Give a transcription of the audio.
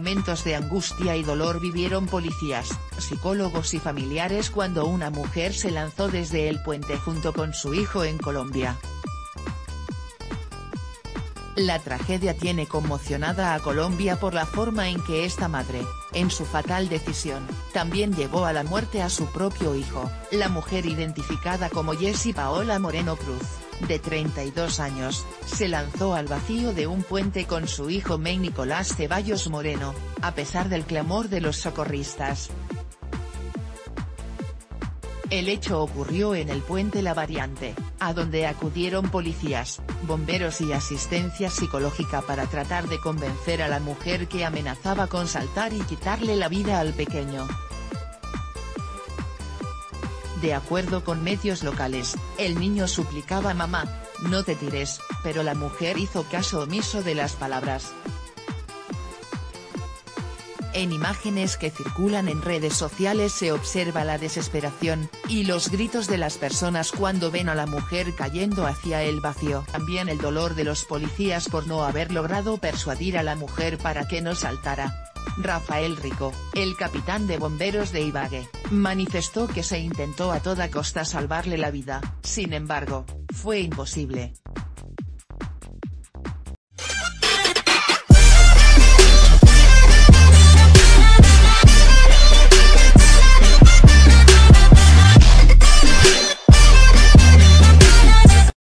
momentos de angustia y dolor vivieron policías, psicólogos y familiares cuando una mujer se lanzó desde el puente junto con su hijo en Colombia. La tragedia tiene conmocionada a Colombia por la forma en que esta madre, en su fatal decisión, también llevó a la muerte a su propio hijo, la mujer identificada como Jessie Paola Moreno Cruz, de 32 años, se lanzó al vacío de un puente con su hijo May Nicolás Ceballos Moreno, a pesar del clamor de los socorristas. El hecho ocurrió en el puente La Variante, a donde acudieron policías, bomberos y asistencia psicológica para tratar de convencer a la mujer que amenazaba con saltar y quitarle la vida al pequeño. De acuerdo con medios locales, el niño suplicaba mamá, no te tires, pero la mujer hizo caso omiso de las palabras. En imágenes que circulan en redes sociales se observa la desesperación, y los gritos de las personas cuando ven a la mujer cayendo hacia el vacío. También el dolor de los policías por no haber logrado persuadir a la mujer para que no saltara. Rafael Rico, el capitán de bomberos de Ibagué, manifestó que se intentó a toda costa salvarle la vida, sin embargo, fue imposible.